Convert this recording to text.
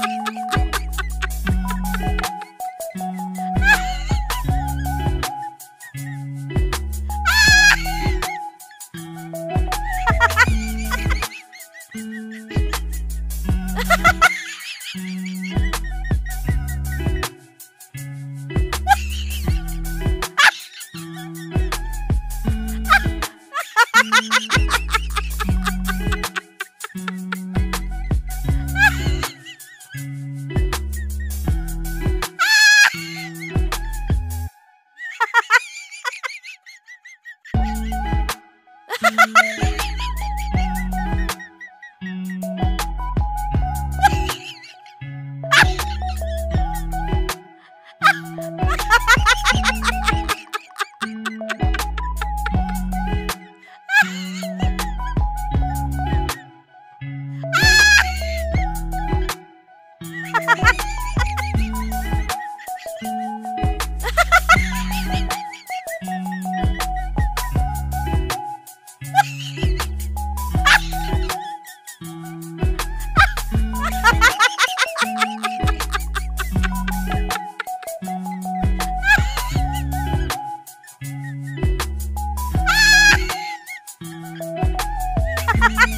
Thank you. ha ha ha